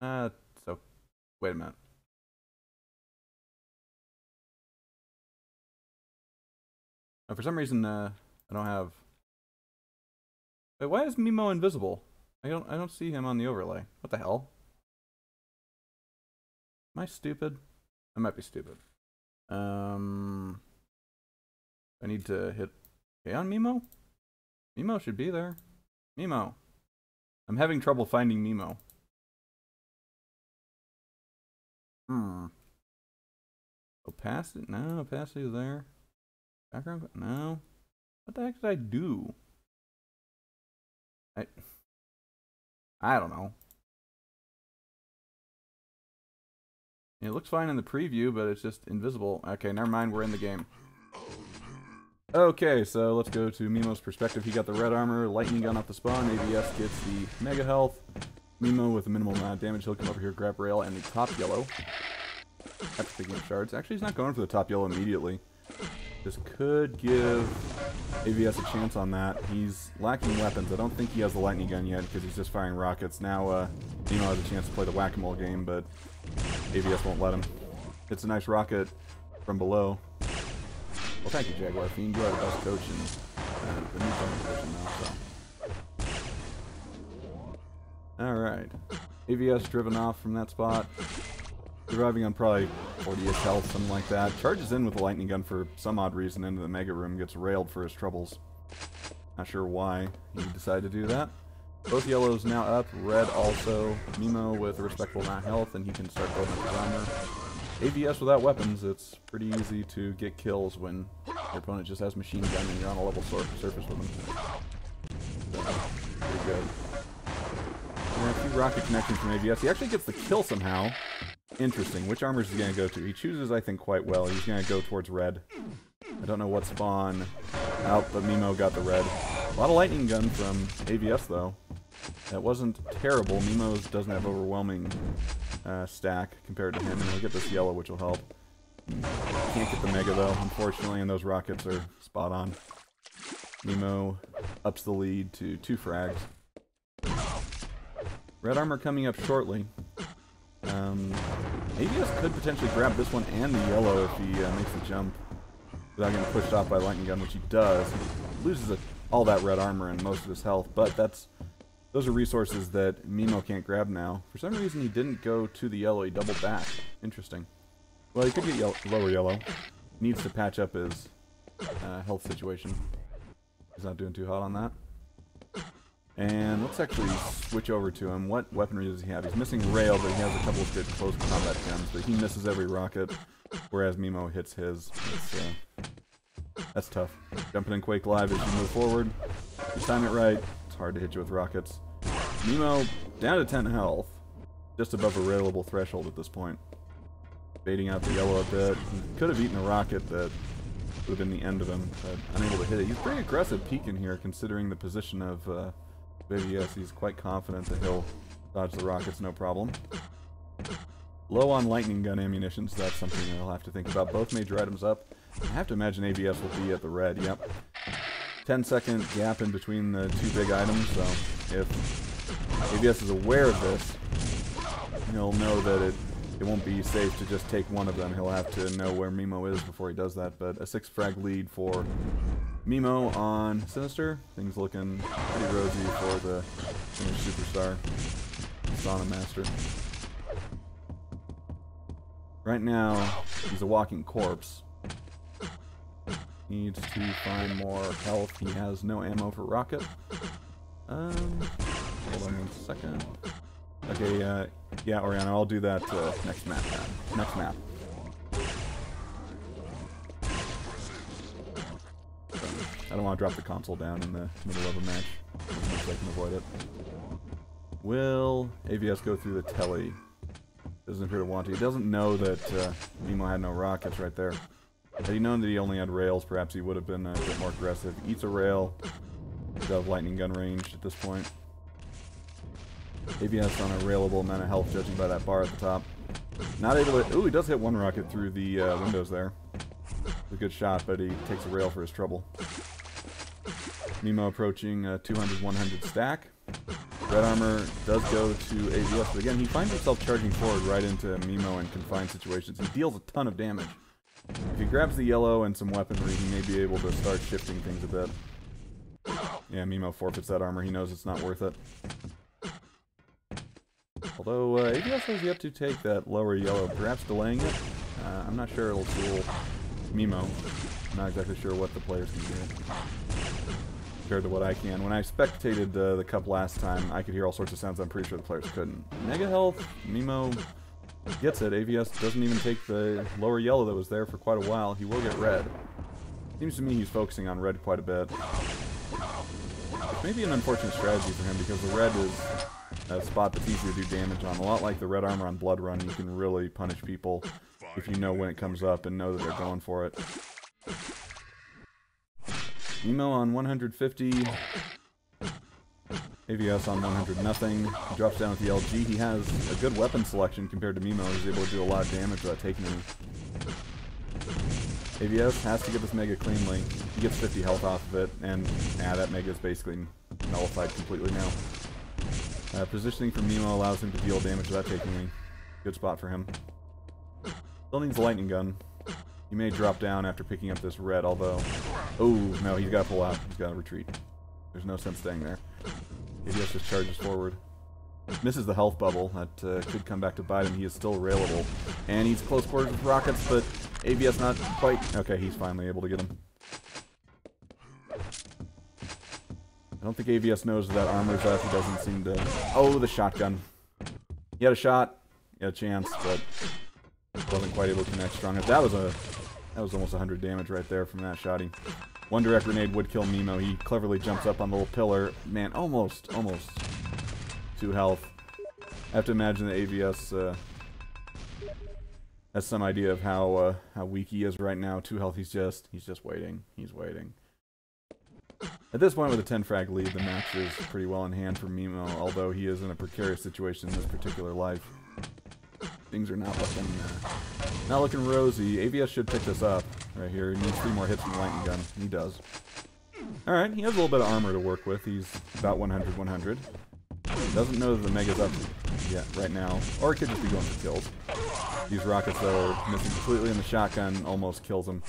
Uh, so, wait a minute. Oh, for some reason, uh, I don't have. Wait, why is Mimo invisible? I don't, I don't see him on the overlay. What the hell? Am I stupid? I might be stupid. Um, I need to hit Okay on Mimo? Mimo should be there. Mimo. I'm having trouble finding Mimo. Hmm. Opacity? No, opacity is there. Background? No. What the heck did I do? I I don't know. It looks fine in the preview, but it's just invisible. Okay, never mind, we're in the game. Okay, so let's go to Mimo's perspective. He got the red armor, lightning gun off the spawn, AVS gets the mega health. Mimo with a minimal amount of damage, he'll come over here, grab rail, and the top yellow. After picking up shards. Actually, he's not going for the top yellow immediately. This could give AVS a chance on that. He's lacking weapons. I don't think he has the lightning gun yet because he's just firing rockets. Now, uh, has a chance to play the whack-a-mole game, but AVS won't let him. It's a nice rocket from below. Well, thank you, Jaguar Fiend. You are the best coach in uh, the new now, so. Alright. AVS driven off from that spot. Surviving on probably 40-ish health, something like that. Charges in with a lightning gun for some odd reason into the Mega Room, gets railed for his troubles. Not sure why he decided to do that. Both yellows now up, red also. Mimo with a respectable amount of health, and he can start building his armor. AVS without weapons, it's pretty easy to get kills when your opponent just has machine gun and you're on a level surface with them. So, pretty good. Few rocket connection from AVS. He actually gets the kill somehow. Interesting. Which armor is he going to go to? He chooses, I think, quite well. He's going to go towards red. I don't know what spawn out, but Mimo got the red. A lot of lightning gun from AVS, though. That wasn't terrible. Mimo's doesn't have overwhelming uh, stack compared to him, and we'll get this yellow, which will help. Can't get the Mega, though, unfortunately, and those rockets are spot on. Mimo ups the lead to two frags. Red armor coming up shortly. Um, AVS could potentially grab this one and the yellow if he uh, makes the jump without getting pushed off by lightning gun, which he does. He loses a, all that red armor and most of his health, but that's those are resources that Mimo can't grab now. For some reason, he didn't go to the yellow. He doubled back. Interesting. Well, he could get yellow, lower yellow. Needs to patch up his uh, health situation. He's not doing too hot on that. And let's actually switch over to him. What weaponry does he have? He's missing rail, but he has a couple of good close combat guns, But he misses every rocket, whereas Mimo hits his. That's, uh, that's tough. Jumping in Quake Live as you move forward. You time it right, it's hard to hit you with rockets. Mimo down to 10 health, just above a railable threshold at this point. Baiting out the yellow a bit. He could have eaten a rocket that would have been the end of him, but unable to hit it. He's pretty aggressive peeking here, considering the position of uh, AVS. He's quite confident that he'll dodge the rockets no problem. Low on lightning gun ammunition, so that's something that I'll have to think about. Both major items up. I have to imagine AVS will be at the red, yep. 10 second gap in between the two big items, so if AVS is aware of this, he'll know that it, it won't be safe to just take one of them. He'll have to know where Mimo is before he does that, but a six frag lead for Mimo on Sinister. Things looking pretty rosy for the superstar, Sauna Master. Right now, he's a walking corpse, Needs to find more health. He has no ammo for rocket. Um, hold on one second. Okay, uh, yeah, Oriana, I'll do that uh, next map. Next map. I don't want to drop the console down in the middle of a match. As I can avoid it. Will AVS go through the telly? Doesn't appear to want to. He doesn't know that uh, Mimo had no rockets right there. Had he known that he only had rails, perhaps he would have been a bit more aggressive. Eats a rail. Does have lightning gun range at this point. AVS on a railable amount of health, judging by that bar at the top. Not able to... Ooh, he does hit one rocket through the uh, windows there. a good shot, but he takes a rail for his trouble. Mimo approaching 200-100 stack. Red armor does go to AVS, but again, he finds himself charging forward right into Mimo in confined situations. He deals a ton of damage. If he grabs the yellow and some weaponry, he may be able to start shifting things a bit. Yeah, Mimo forfeits that armor. He knows it's not worth it. Although, uh, AVS has yet to take that lower yellow, perhaps delaying it. Uh, I'm not sure it'll fool Mimo. I'm not exactly sure what the players can do compared to what I can. When I spectated uh, the cup last time, I could hear all sorts of sounds I'm pretty sure the players couldn't. Mega Health, Mimo gets it. AVS doesn't even take the lower yellow that was there for quite a while. He will get red. Seems to me he's focusing on red quite a bit. Maybe an unfortunate strategy for him because the red is a spot that's easier to do damage on. A lot like the red armor on Blood Run, you can really punish people if you know when it comes up and know that they're going for it. Mimo on 150. AVS on 100 nothing. He drops down with the LG. He has a good weapon selection compared to Mimo. He's able to do a lot of damage without taking any. AVS has to get this Mega cleanly. He gets 50 health off of it, and yeah, that Mega is basically nullified completely now. Uh, positioning from Mimo allows him to deal damage without taking any. Good spot for him. Still needs a lightning gun. He may drop down after picking up this red, although... Oh, no, he's got to pull out. He's got to retreat. There's no sense staying there. AVS just charges forward. Misses the health bubble. That uh, could come back to bite him. He is still railable. And he's close quarters with rockets, but AVS not quite... Okay, he's finally able to get him. I don't think AVS knows that armor's up. He doesn't seem to... Oh, the shotgun. He had a shot. He had a chance, but wasn't quite able to connect strong enough. That was a that was almost 100 damage right there from that shotty. One direct grenade would kill Mimo. He cleverly jumps up on the little pillar. Man, almost, almost. Two health. I have to imagine the AVS uh, has some idea of how uh, how weak he is right now. Two health. He's just he's just waiting. He's waiting. At this point, with a 10 frag lead, the match is pretty well in hand for Mimo, although he is in a precarious situation in this particular life. Things are not looking uh, not looking rosy. AVS should pick this up right here. He needs three more hits from the lightning gun. He does. Alright, he has a little bit of armor to work with. He's about 100, 100. Doesn't know that the Mega's up yet right now. Or it could just be going for kills. These rockets, though, missing completely, and the shotgun almost kills him.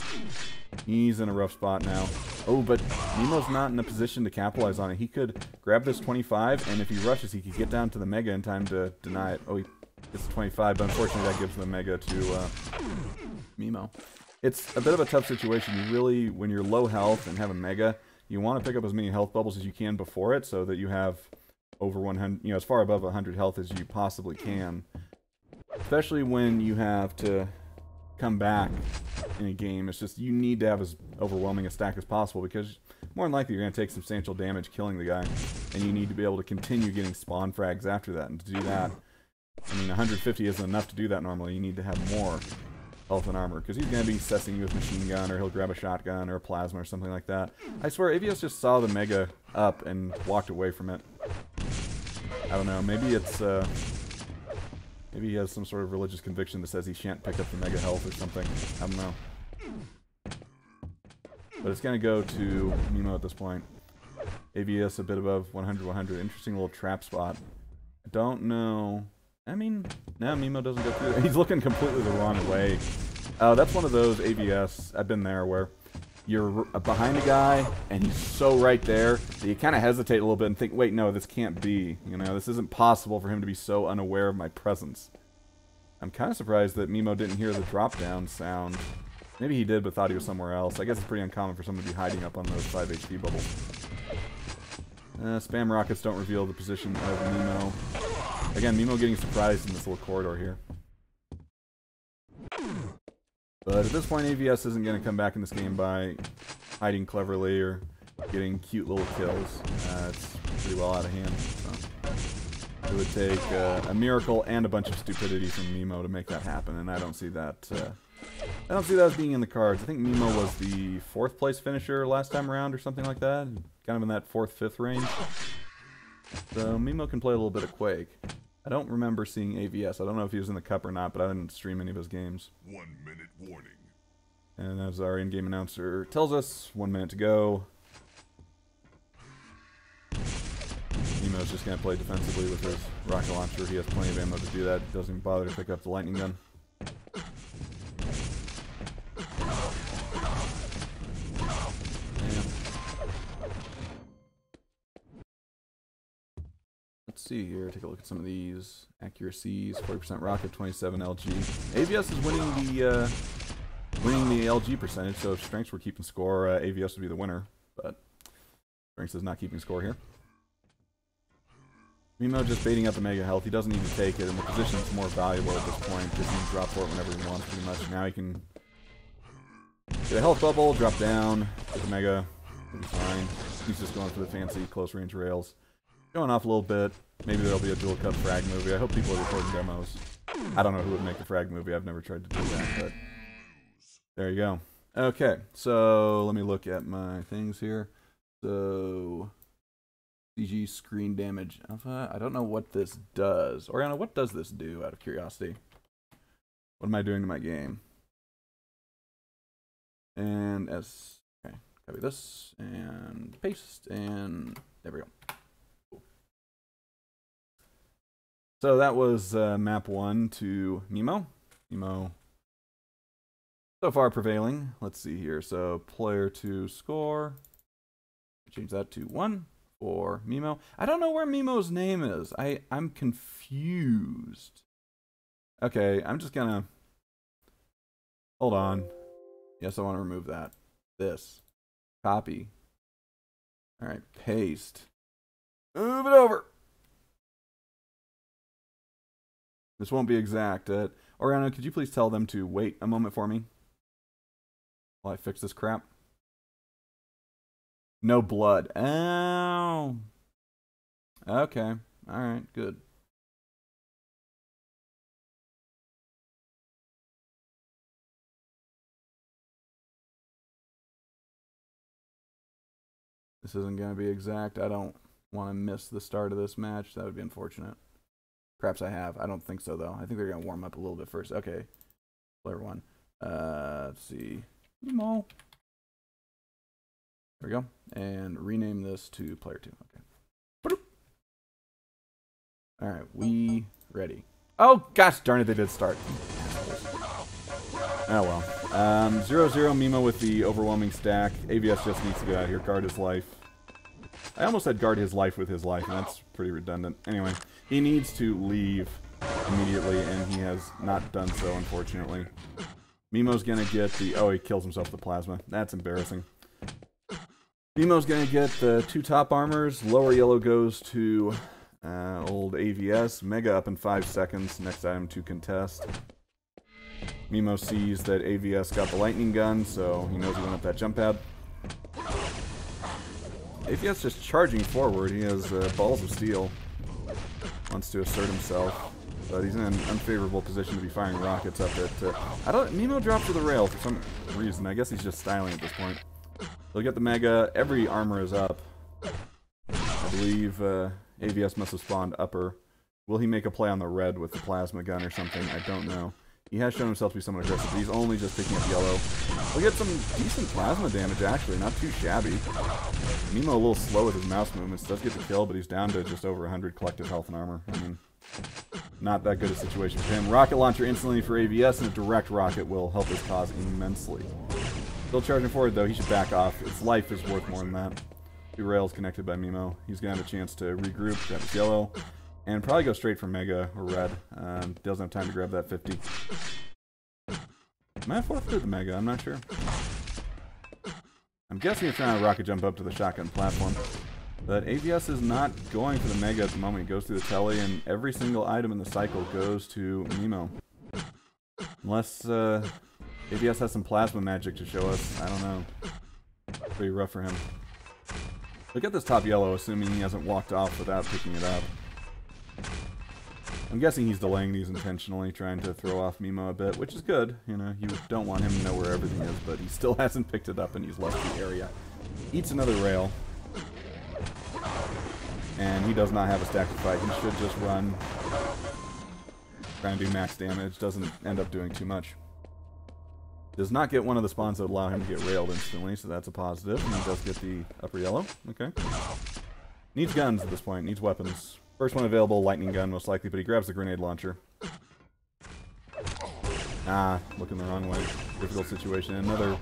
He's in a rough spot now. Oh, but Mimo's not in a position to capitalize on it. He could grab this 25, and if he rushes, he could get down to the Mega in time to deny it. Oh, he it's 25, but unfortunately that gives the Mega to uh, Mimo. It's a bit of a tough situation. You really, when you're low health and have a Mega, you want to pick up as many health bubbles as you can before it so that you have over 100, you know, as far above 100 health as you possibly can. Especially when you have to come back in a game. It's just you need to have as overwhelming a stack as possible because more than likely you're going to take substantial damage killing the guy. And you need to be able to continue getting spawn frags after that. And to do that, I mean, 150 isn't enough to do that normally. You need to have more health and armor, because he's going to be cessing you with machine gun, or he'll grab a shotgun, or a plasma, or something like that. I swear, AVS just saw the Mega up and walked away from it. I don't know, maybe it's, uh... Maybe he has some sort of religious conviction that says he shan't pick up the Mega Health or something. I don't know. But it's going to go to Mimo at this point. AVS a bit above 100-100. Interesting little trap spot. I don't know I mean, now Mimo doesn't go through. He's looking completely the wrong way. Uh, that's one of those AVS, I've been there, where you're behind a guy, and he's so right there that you kind of hesitate a little bit and think, wait, no, this can't be. You know, this isn't possible for him to be so unaware of my presence. I'm kind of surprised that Mimo didn't hear the drop-down sound. Maybe he did, but thought he was somewhere else. I guess it's pretty uncommon for someone to be hiding up on those 5 HP bubbles. Uh, spam rockets don't reveal the position of Mimo. Again, Mimo getting surprised in this little corridor here. But at this point, AVS isn't going to come back in this game by hiding cleverly or getting cute little kills. Uh, it's pretty well out of hand. So. It would take uh, a miracle and a bunch of stupidity from Mimo to make that happen, and I don't see that. Uh, I don't see that as being in the cards. I think Mimo was the fourth place finisher last time around or something like that, kind of in that fourth, fifth range. So Mimo can play a little bit of Quake. I don't remember seeing AVS. I don't know if he was in the cup or not, but I didn't stream any of his games. One minute warning. And as our in-game announcer tells us, one minute to go. Mimo's just going to play defensively with his rocket launcher. He has plenty of ammo to do that. Doesn't even bother to pick up the lightning gun. See here. Take a look at some of these accuracies. 40% rocket, 27 LG. AVS is winning the uh, winning the LG percentage. So if strengths were keeping score, uh, AVS would be the winner. But strengths is not keeping score here. Mimo just baiting up the Mega Health. He doesn't need to take it, and the position is more valuable at this point because he can drop for it whenever he wants, pretty much. Now he can get a health bubble, drop down, get the Mega, be fine. He's just going for the fancy close range rails. Going off a little bit. Maybe there'll be a dual cut frag movie. I hope people are recording demos. I don't know who would make a frag movie. I've never tried to do that, but there you go. Okay, so let me look at my things here. So CG screen damage alpha. I don't know what this does. Oriana, what does this do out of curiosity? What am I doing to my game? And as okay, copy this and paste and there we go. So that was uh, map one to Mimo. Mimo so far prevailing. Let's see here. So player two score. Change that to one for Mimo. I don't know where Mimo's name is. I, I'm confused. Okay, I'm just gonna... Hold on. Yes, I want to remove that. This. Copy. Alright, paste. Move it over! This won't be exact. Uh, Oriana, could you please tell them to wait a moment for me? While I fix this crap? No blood. Oh. Okay. All right. Good. This isn't going to be exact. I don't want to miss the start of this match. That would be unfortunate. Perhaps I have. I don't think so, though. I think they're going to warm up a little bit first. Okay. Player one. Uh, let's see. Mo. There we go. And rename this to player two. Okay. All right, we ready. Oh, gosh darn it, they did start. Oh well. Um, zero zero Mimo with the overwhelming stack. AVS just needs to get out of here, guard his life. I almost said guard his life with his life, and that's pretty redundant. Anyway, he needs to leave immediately, and he has not done so, unfortunately. Mimo's gonna get the... Oh, he kills himself with the plasma. That's embarrassing. Mimo's gonna get the two top armors. Lower yellow goes to uh, old AVS. Mega up in five seconds. Next item to contest. Mimo sees that AVS got the lightning gun, so he knows he went up that jump pad. AVS just charging forward. He has uh, balls of steel. Wants to assert himself. But he's in an unfavorable position to be firing rockets up at... Uh, I don't... Mimo dropped to the rail for some reason. I guess he's just styling at this point. They'll get the Mega. Every armor is up. I believe uh, AVS must have spawned upper. Will he make a play on the red with the plasma gun or something? I don't know. He has shown himself to be somewhat aggressive, but he's only just picking up yellow. We'll get some decent plasma damage, actually. Not too shabby. Mimo a little slow with his mouse movements. Does get the kill, but he's down to just over 100 collective health and armor. I mean, not that good a situation for him. Rocket launcher instantly for AVS, and a direct rocket will help his cause immensely. Still charging forward, though. He should back off. His life is worth more than that. Two rails connected by Mimo. He's going to have a chance to regroup, grab his yellow, and probably go straight for Mega or Red. Um, doesn't have time to grab that 50. Might have forfeited the Mega, I'm not sure. I'm guessing he's trying to rocket jump up to the shotgun platform. But AVS is not going for the Mega at the moment. He goes through the telly, and every single item in the cycle goes to Mimo. Unless, uh, AVS has some plasma magic to show us. I don't know. Pretty rough for him. Look at this top yellow, assuming he hasn't walked off without picking it up. I'm guessing he's delaying these intentionally, trying to throw off Mimo a bit, which is good. You know, you don't want him to know where everything is, but he still hasn't picked it up and he's left the area. Eats another rail. And he does not have a stack to fight. He should just run. Trying to do max damage. Doesn't end up doing too much. Does not get one of the spawns that allow him to get railed instantly, so that's a positive. And he does get the upper yellow. Okay. Needs guns at this point, needs weapons. First one available, lightning gun most likely, but he grabs the grenade launcher. Ah, looking the wrong way. Difficult situation. Another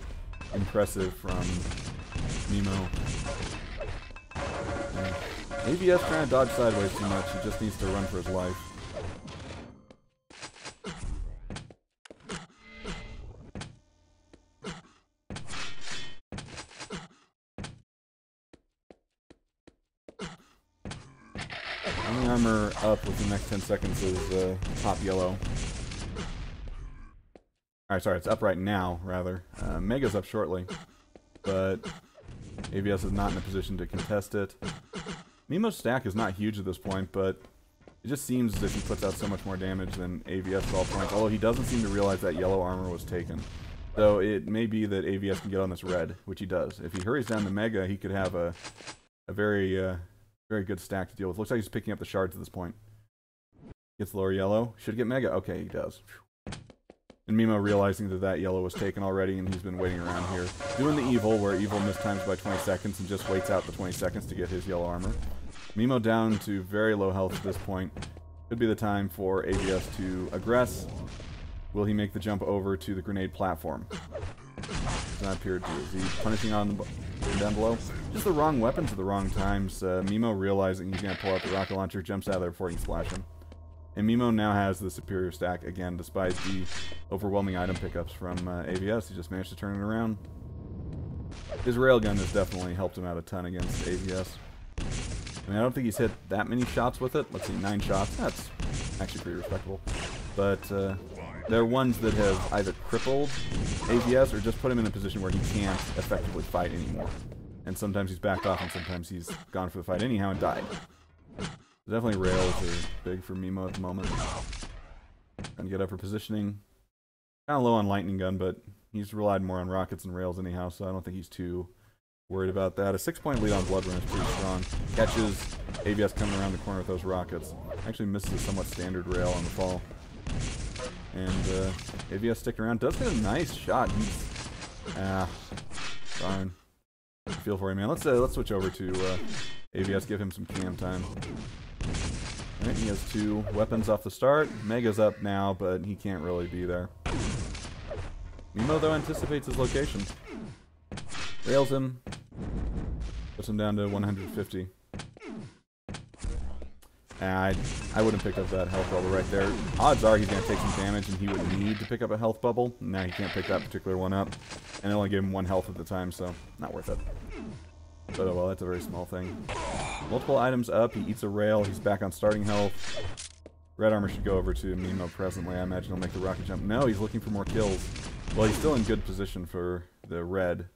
impressive from Mimo. Yeah. AVS trying to dodge sideways too much. He just needs to run for his life. Only armor up within the next 10 seconds is uh, top yellow. Alright, sorry, it's up right now, rather. Uh, Mega's up shortly, but AVS is not in a position to contest it. Mimo's stack is not huge at this point, but it just seems as if he puts out so much more damage than AVS at all points, although he doesn't seem to realize that yellow armor was taken. So it may be that AVS can get on this red, which he does. If he hurries down the Mega, he could have a, a very, uh, very good stack to deal with. Looks like he's picking up the shards at this point. Gets lower yellow. Should get Mega. Okay, he does. And Mimo realizing that that yellow was taken already and he's been waiting around here. Doing the evil, where evil mistimes by 20 seconds and just waits out the 20 seconds to get his yellow armor. Mimo down to very low health at this point. Could be the time for AVS to aggress. Will he make the jump over to the grenade platform? Does not appear to. Is he punishing on the down below? Just the wrong weapons at the wrong times. Uh, Mimo realizing he's going to pull out the rocket launcher, jumps out of there before he can splash him. And Mimo now has the superior stack again, despite the overwhelming item pickups from uh, AVS. He just managed to turn it around. His railgun has definitely helped him out a ton against AVS. I mean, I don't think he's hit that many shots with it. Let's see, nine shots. That's actually pretty respectable. But uh, there are ones that have either crippled AVS or just put him in a position where he can't effectively fight anymore. And sometimes he's backed off and sometimes he's gone for the fight anyhow and died. Definitely rails are big for Mimo at the moment. Trying to get up for positioning. Kind of low on lightning gun, but he's relied more on rockets and rails anyhow, so I don't think he's too worried about that. A six-point lead on Blood Run is pretty strong. Catches AVS coming around the corner with those rockets. Actually misses a somewhat standard rail on the fall. And uh, AVS sticking around. Does get a nice shot. Ah, darn. Feel for him, man. Let's uh, let's switch over to uh, AVS. Give him some cam time. Right, he has two weapons off the start. Mega's up now, but he can't really be there. Mimo, though, anticipates his location. Rails him. Puts him down to 150. I, I wouldn't pick up that health bubble right there. Odds are he's going to take some damage and he would need to pick up a health bubble. Now he can't pick that particular one up. And it only gave him one health at the time, so not worth it. But oh well, that's a very small thing. Multiple items up, he eats a rail, he's back on starting health. Red armor should go over to Mimo presently. I imagine he'll make the rocket jump. No, he's looking for more kills. Well, he's still in good position for the red.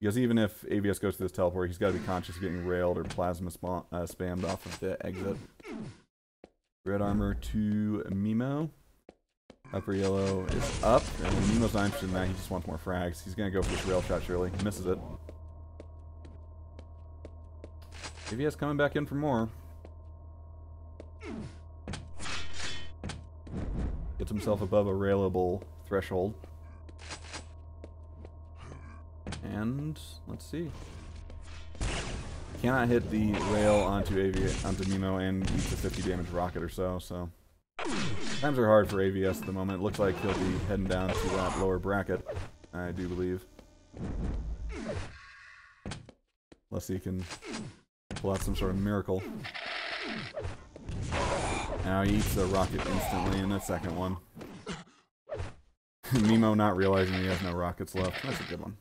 Because even if AVS goes to this teleport, he's got to be conscious of getting railed or plasma uh, spammed off of the exit. Red armor to Mimo. Upper yellow is up, and Mimo's not interested in that. He just wants more frags. He's going to go for this rail shot, surely. He misses it. AVS coming back in for more. Gets himself above a railable threshold. And let's see. Cannot hit the rail onto AV onto Mimo and eats a 50 damage rocket or so, so times are hard for AVS at the moment. It looks like he'll be heading down to that lower bracket, I do believe. Unless he can pull out some sort of miracle. Now he eats the rocket instantly in the second one. Mimo not realizing he has no rockets left. That's a good one.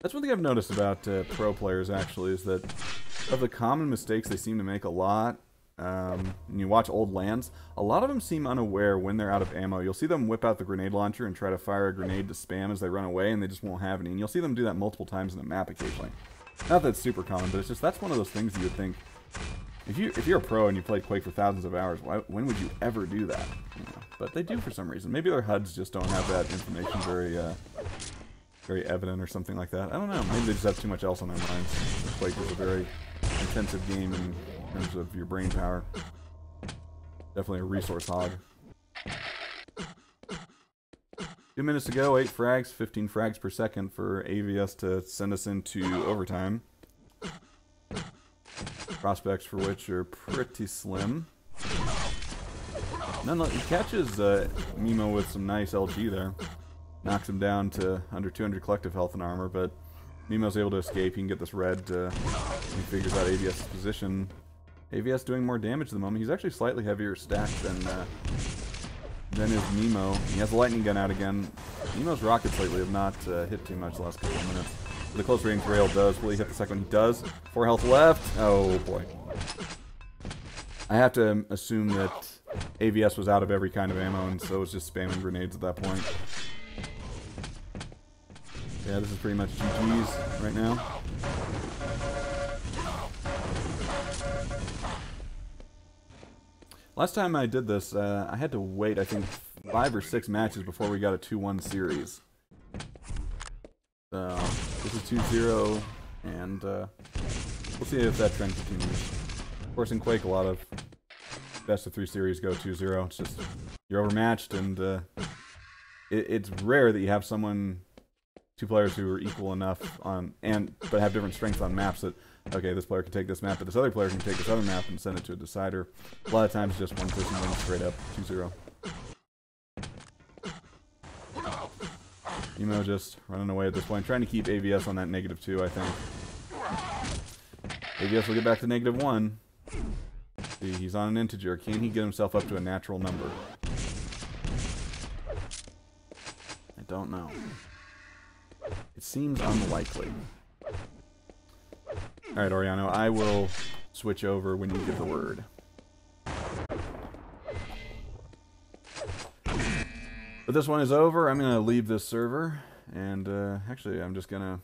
That's one thing I've noticed about uh, pro players, actually, is that of the common mistakes they seem to make a lot, um, and you watch old lands, a lot of them seem unaware when they're out of ammo. You'll see them whip out the grenade launcher and try to fire a grenade to spam as they run away, and they just won't have any. And you'll see them do that multiple times in the map occasionally. Not that it's super common, but it's just that's one of those things you would think if you if you're a pro and you played Quake for thousands of hours, why, when would you ever do that? You know, but they do for some reason. Maybe their HUDs just don't have that information very uh, very evident or something like that. I don't know. Maybe they just have too much else on their minds. Quake is a very intensive game in terms of your brain power. Definitely a resource hog. Two minutes to go, 8 frags, 15 frags per second for AVS to send us into overtime. prospects for which are pretty slim. Nonetheless, he catches uh, Mimo with some nice LG there. Knocks him down to under 200 collective health and armor, but Mimo's able to escape. He can get this red. Uh, he figures out AVS's position. AVS doing more damage at the moment. He's actually slightly heavier stacked than uh, than is Mimo. He has a lightning gun out again. Mimo's rockets lately have not uh, hit too much the last couple of minutes. The close range rail does. Will he hit the second one? He does. Four health left. Oh boy. I have to assume that AVS was out of every kind of ammo and so was just spamming grenades at that point. Yeah, this is pretty much GG's right now. Last time I did this, uh, I had to wait, I think, five or six matches before we got a 2-1 series. So, this is 2-0, and uh, we'll see if that trend continues. Of course, in Quake, a lot of best of three series go 2-0. It's just, you're overmatched, and uh, it, it's rare that you have someone two players who are equal enough on and but have different strengths on maps that okay this player can take this map but this other player can take this other map and send it to a decider. A lot of times just one person wins straight up 2-0 Mimo just running away at this point trying to keep AVS on that negative 2 I think. AVS will get back to negative 1 see he's on an integer. Can he get himself up to a natural number? I don't know it seems unlikely. Alright, Oriana, I will switch over when you give the word. But this one is over. I'm going to leave this server. And uh, actually, I'm just going to